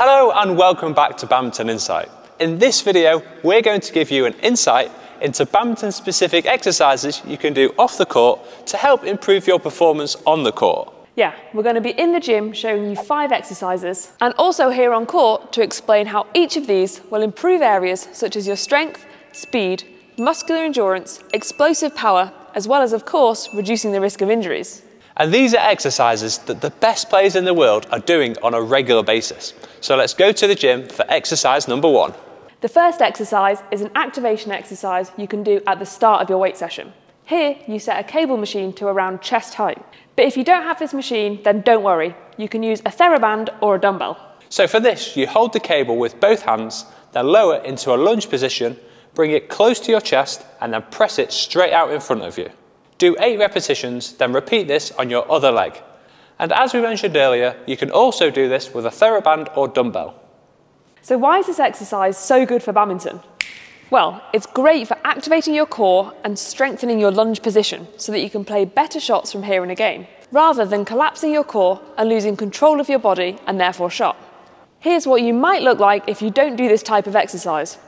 Hello and welcome back to Badminton Insight. In this video, we're going to give you an insight into badminton specific exercises you can do off the court to help improve your performance on the court. Yeah, we're going to be in the gym showing you five exercises and also here on court to explain how each of these will improve areas such as your strength, speed, muscular endurance, explosive power, as well as, of course, reducing the risk of injuries. And these are exercises that the best players in the world are doing on a regular basis. So let's go to the gym for exercise number one. The first exercise is an activation exercise you can do at the start of your weight session. Here, you set a cable machine to around chest height. But if you don't have this machine, then don't worry. You can use a TheraBand or a dumbbell. So for this, you hold the cable with both hands, then lower it into a lunge position, bring it close to your chest, and then press it straight out in front of you. Do eight repetitions, then repeat this on your other leg. And as we mentioned earlier, you can also do this with a TheraBand or dumbbell. So why is this exercise so good for badminton? Well, it's great for activating your core and strengthening your lunge position so that you can play better shots from here in a game, rather than collapsing your core and losing control of your body and therefore shot. Here's what you might look like if you don't do this type of exercise,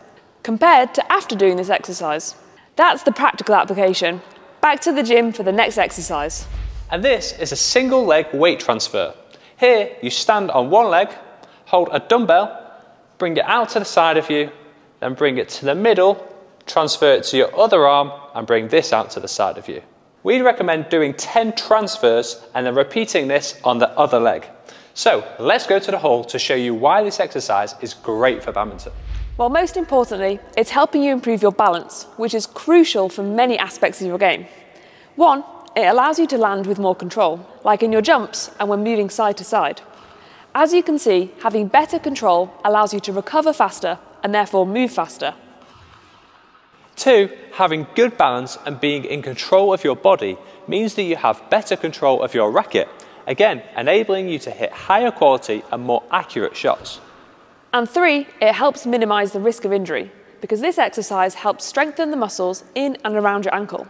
compared to after doing this exercise. That's the practical application. Back to the gym for the next exercise. And this is a single leg weight transfer. Here, you stand on one leg, hold a dumbbell, bring it out to the side of you, then bring it to the middle, transfer it to your other arm, and bring this out to the side of you. We'd recommend doing 10 transfers and then repeating this on the other leg. So let's go to the hall to show you why this exercise is great for badminton. Well, most importantly, it's helping you improve your balance, which is crucial for many aspects of your game. One, it allows you to land with more control, like in your jumps and when moving side to side. As you can see, having better control allows you to recover faster and therefore move faster. Two, having good balance and being in control of your body means that you have better control of your racket, again, enabling you to hit higher quality and more accurate shots. And three, it helps minimize the risk of injury because this exercise helps strengthen the muscles in and around your ankle.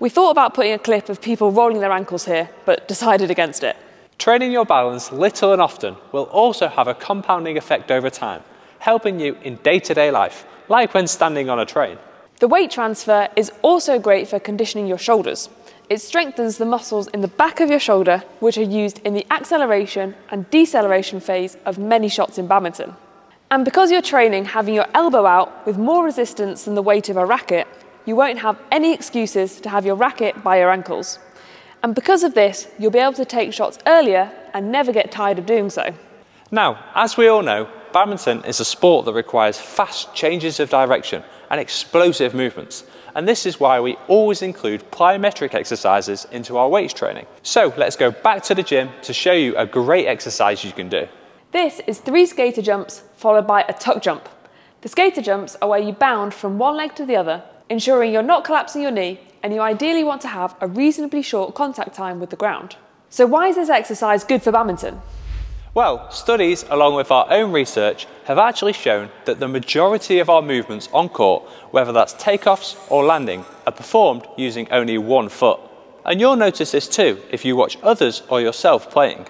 We thought about putting a clip of people rolling their ankles here, but decided against it. Training your balance little and often will also have a compounding effect over time, helping you in day to day life, like when standing on a train. The weight transfer is also great for conditioning your shoulders. It strengthens the muscles in the back of your shoulder, which are used in the acceleration and deceleration phase of many shots in badminton. And because you're training having your elbow out with more resistance than the weight of a racket, you won't have any excuses to have your racket by your ankles. And because of this, you'll be able to take shots earlier and never get tired of doing so. Now, as we all know, badminton is a sport that requires fast changes of direction and explosive movements. And this is why we always include plyometric exercises into our weights training. So let's go back to the gym to show you a great exercise you can do. This is three skater jumps followed by a tuck jump. The skater jumps are where you bound from one leg to the other ensuring you're not collapsing your knee and you ideally want to have a reasonably short contact time with the ground. So why is this exercise good for badminton? Well, studies along with our own research have actually shown that the majority of our movements on court, whether that's takeoffs or landing, are performed using only one foot. And you'll notice this too if you watch others or yourself playing.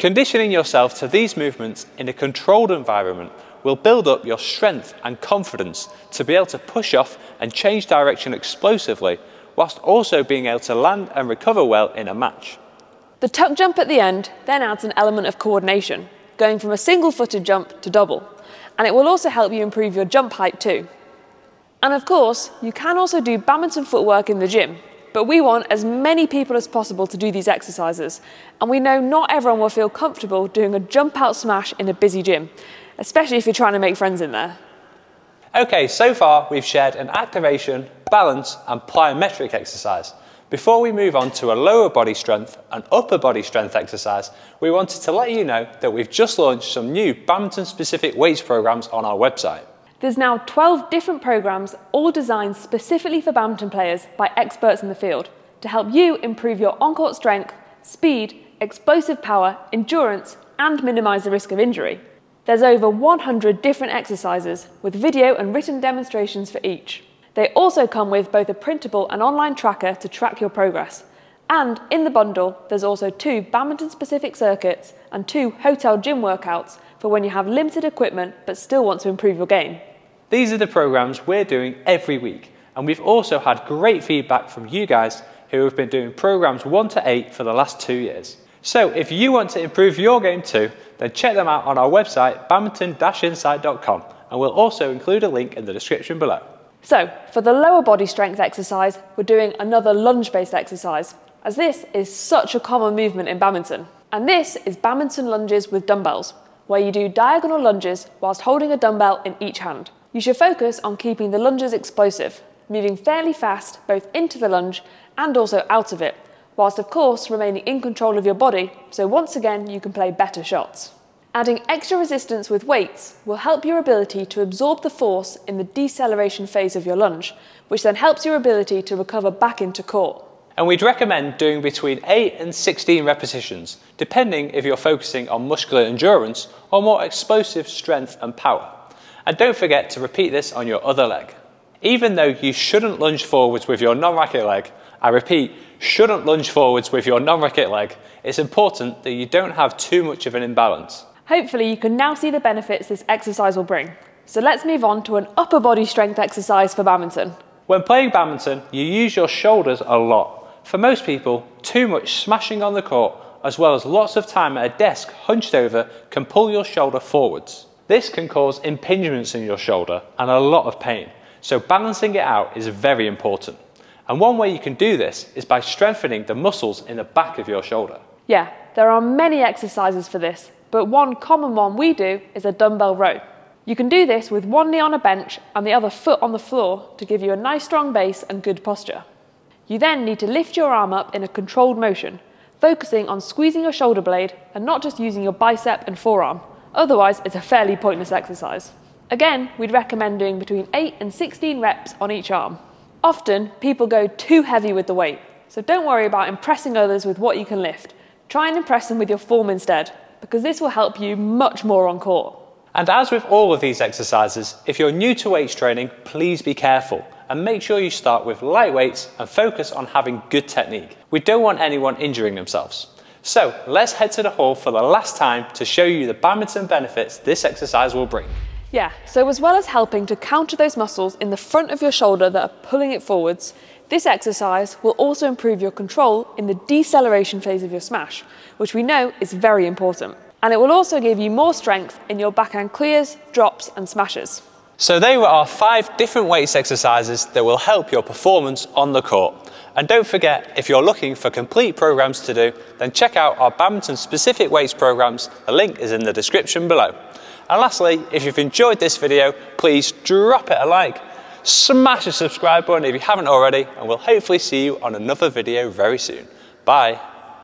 Conditioning yourself to these movements in a controlled environment will build up your strength and confidence to be able to push off and change direction explosively, whilst also being able to land and recover well in a match. The tuck jump at the end then adds an element of coordination, going from a single footed jump to double, and it will also help you improve your jump height too. And of course, you can also do badminton footwork in the gym, but we want as many people as possible to do these exercises, and we know not everyone will feel comfortable doing a jump out smash in a busy gym, especially if you're trying to make friends in there. Okay, so far we've shared an activation, balance and plyometric exercise. Before we move on to a lower body strength and upper body strength exercise, we wanted to let you know that we've just launched some new badminton specific weights programs on our website. There's now 12 different programs, all designed specifically for badminton players by experts in the field to help you improve your on-court strength, speed, explosive power, endurance, and minimize the risk of injury. There's over 100 different exercises with video and written demonstrations for each. They also come with both a printable and online tracker to track your progress. And in the bundle, there's also two badminton specific circuits and two hotel gym workouts for when you have limited equipment but still want to improve your game. These are the programs we're doing every week, and we've also had great feedback from you guys who have been doing programs 1 to 8 for the last two years. So if you want to improve your game too, then check them out on our website badminton-insight.com and we'll also include a link in the description below. So, for the lower body strength exercise, we're doing another lunge-based exercise, as this is such a common movement in badminton. And this is badminton lunges with dumbbells, where you do diagonal lunges whilst holding a dumbbell in each hand. You should focus on keeping the lunges explosive, moving fairly fast both into the lunge and also out of it, whilst of course remaining in control of your body, so once again you can play better shots. Adding extra resistance with weights will help your ability to absorb the force in the deceleration phase of your lunge, which then helps your ability to recover back into court. And we'd recommend doing between 8 and 16 repetitions, depending if you're focusing on muscular endurance or more explosive strength and power. And don't forget to repeat this on your other leg. Even though you shouldn't lunge forwards with your non-racket leg, I repeat, shouldn't lunge forwards with your non-racket leg, it's important that you don't have too much of an imbalance. Hopefully you can now see the benefits this exercise will bring. So let's move on to an upper body strength exercise for badminton. When playing badminton, you use your shoulders a lot. For most people, too much smashing on the court, as well as lots of time at a desk hunched over, can pull your shoulder forwards. This can cause impingements in your shoulder and a lot of pain, so balancing it out is very important. And one way you can do this is by strengthening the muscles in the back of your shoulder. Yeah, there are many exercises for this, but one common one we do is a dumbbell row. You can do this with one knee on a bench and the other foot on the floor to give you a nice strong base and good posture. You then need to lift your arm up in a controlled motion, focusing on squeezing your shoulder blade and not just using your bicep and forearm. Otherwise, it's a fairly pointless exercise. Again, we'd recommend doing between 8 and 16 reps on each arm. Often, people go too heavy with the weight, so don't worry about impressing others with what you can lift. Try and impress them with your form instead because this will help you much more on court. And as with all of these exercises, if you're new to weights training, please be careful and make sure you start with light weights and focus on having good technique. We don't want anyone injuring themselves. So let's head to the hall for the last time to show you the badminton benefits this exercise will bring. Yeah, so as well as helping to counter those muscles in the front of your shoulder that are pulling it forwards, this exercise will also improve your control in the deceleration phase of your smash, which we know is very important. And it will also give you more strength in your backhand clears, drops and smashes. So they were our five different weights exercises that will help your performance on the court. And don't forget, if you're looking for complete programs to do, then check out our badminton specific weights programs. The link is in the description below. And lastly, if you've enjoyed this video, please drop it a like smash the subscribe button if you haven't already, and we'll hopefully see you on another video very soon. Bye.